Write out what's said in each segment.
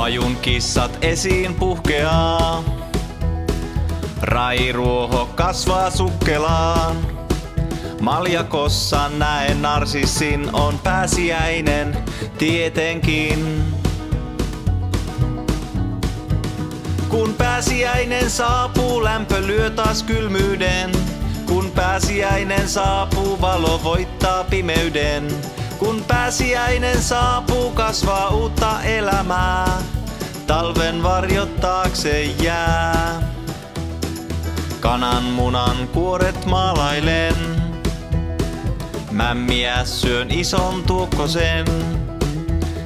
Pajun kissat esiin puhkeaa. Rairuoho kasvaa sukkelaan. Maljakossa näen narsissin on pääsiäinen tietenkin. Kun pääsiäinen saapuu, lämpö lyö taas kylmyyden. Kun pääsiäinen saapuu, valo voittaa pimeyden. Kun pääsiäinen saapuu, kasvaa uutta elämää. Talven varjot taakse jää. Kananmunan kuoret maalailen. Mämmiä syön ison tuokkosen.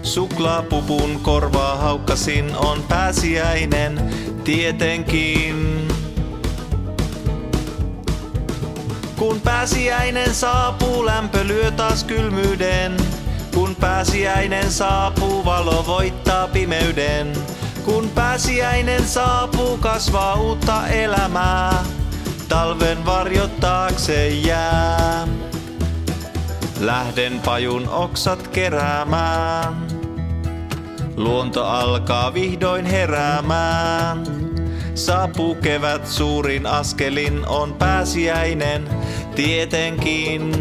Suklaapupun korvaa haukkasin on pääsiäinen tietenkin. Kun pääsiäinen saapuu, lämpö lyö taas kylmyyden. Kun pääsiäinen saapuu, valo voittaa pimeyden. Kun pääsiäinen saapuu, kasvaa uutta elämää. Talven varjot taakse jää. Lähden pajun oksat keräämään. Luonto alkaa vihdoin heräämään. Saapuu kevät suurin askelin on pääsiäinen tietenkin.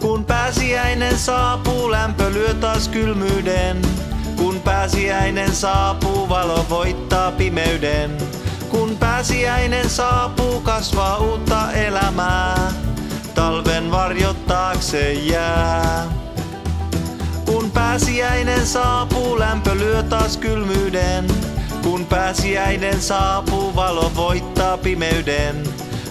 Kun pääsiäinen saapuu, lämpö lyö taas kylmyyden. Kun pääsiäinen saapuu, valo voittaa pimeyden. Kun pääsiäinen saapuu, kasvaa uutta elämää. Talven varjot taakse jää. Kun pääsiäinen saapuu, lyö taas kylmyyden. Kun pääsiäinen saapuu, valo voittaa pimeyden.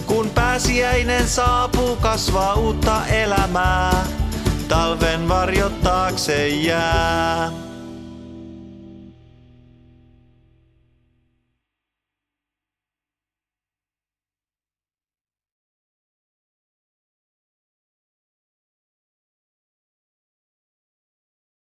Kun pääsiäinen saapuu, kasvaa uutta elämää. Talven varjot taakse jää.